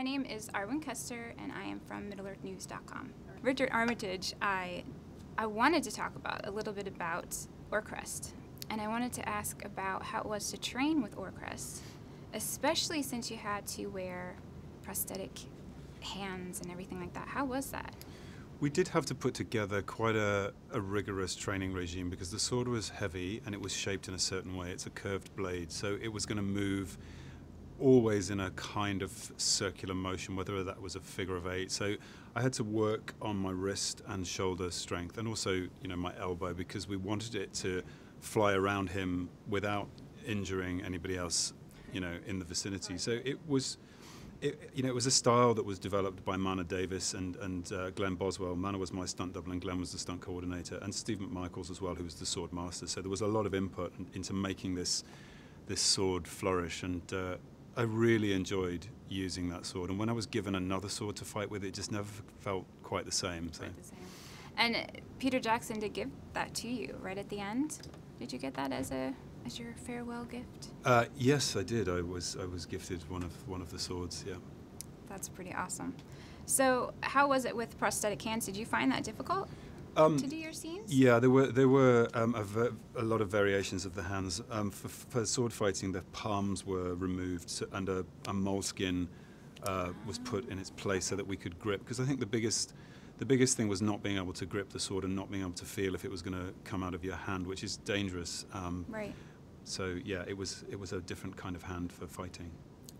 My name is Arwen Kester, and I am from MiddleEarthNews.com. Richard Armitage, I, I wanted to talk about a little bit about Orcrist, and I wanted to ask about how it was to train with Orcrist, especially since you had to wear prosthetic hands and everything like that. How was that? We did have to put together quite a, a, rigorous training regime because the sword was heavy and it was shaped in a certain way. It's a curved blade, so it was going to move always in a kind of circular motion, whether that was a figure of eight. So I had to work on my wrist and shoulder strength and also, you know, my elbow because we wanted it to fly around him without injuring anybody else, you know, in the vicinity. So it was it, you know, it was a style that was developed by Mana Davis and, and uh, Glenn Boswell. Mana was my stunt double and Glenn was the stunt coordinator, and Steve McMichaels as well, who was the sword master. So there was a lot of input into making this this sword flourish, and uh, I really enjoyed using that sword. And when I was given another sword to fight with, it just never felt quite the same. So. Quite the same. And Peter Jackson did give that to you right at the end. Did you get that as a as your farewell gift? Uh, yes, I did. I was I was gifted one of one of the swords. Yeah. That's pretty awesome. So, how was it with prosthetic hands? Did you find that difficult um, to do your scenes? Yeah, there were there were um, a, a, lot of variations of the hands. Um, for, for, sword fighting, the palms were removed and a, a moleskin uh, was put in its place so that we could grip. Because I think the biggest the biggest thing was not being able to grip the sword and not being able to feel if it was going to come out of your hand, which is dangerous. Um, right. So yeah, it was it was a different kind of hand for fighting.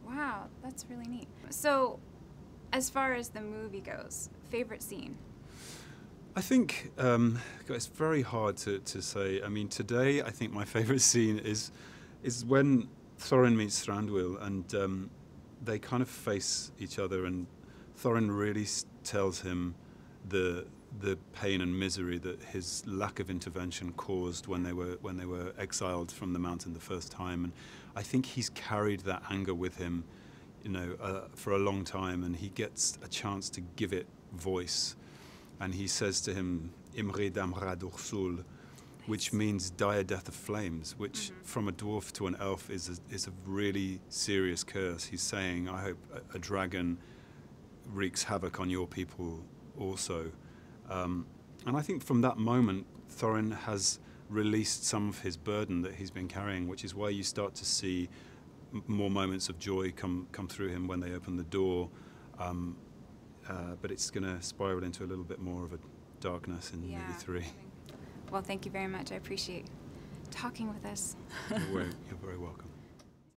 Wow, that's really neat. So, as far as the movie goes, favorite scene? I think um, it's very hard to, to say. I mean, today I think my favorite scene is is when Thorin meets Thranduil and um, they kind of face each other, and Thorin really tells him the the pain and misery that his lack of intervention caused when they were when they were exiled from the mountain the first time, and I think he's carried that anger with him, you know, uh, for a long time, and he gets a chance to give it voice, and he says to him, "Imrid amrad ursul," which means dire death of flames, which mm-hmm. from a dwarf to an elf is a, is a really serious curse. He's saying, "I hope a, a dragon." wreaks havoc on your people also. Um, and I think from that moment, Thorin has released some of his burden that he's been carrying, which is why you start to see m- more moments of joy come come through him when they open the door. Um, uh, but it's going to spiral into a little bit more of a darkness in yeah. movie three. Well, thank you very much. I appreciate talking with us. you're, very, you're very welcome.